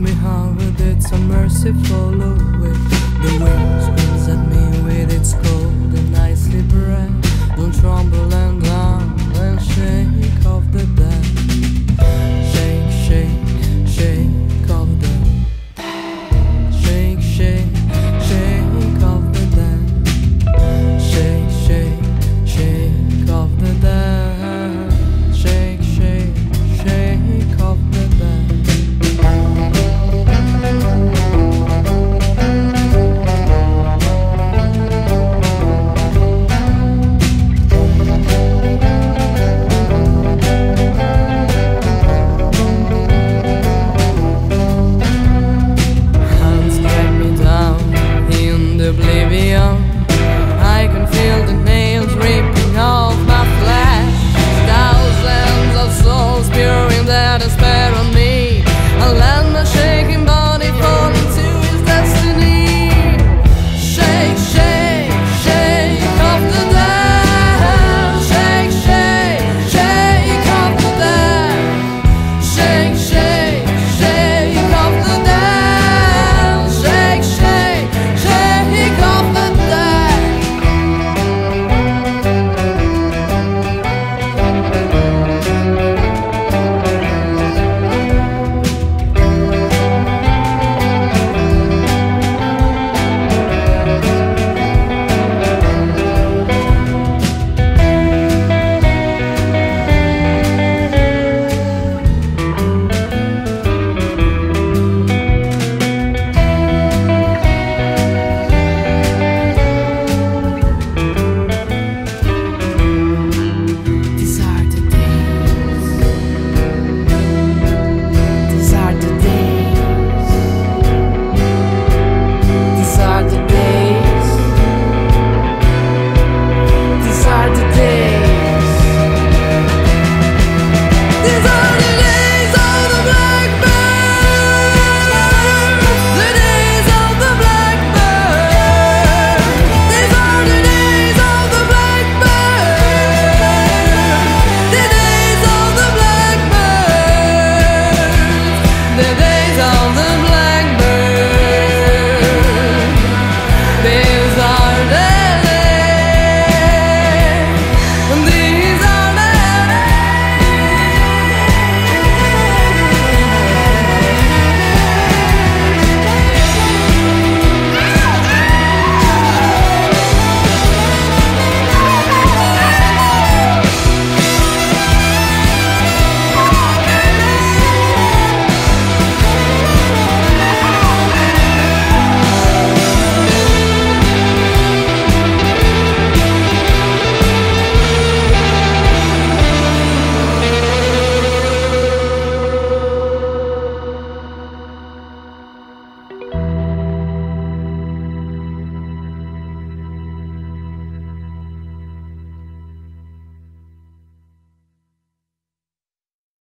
me how with its a merciful away.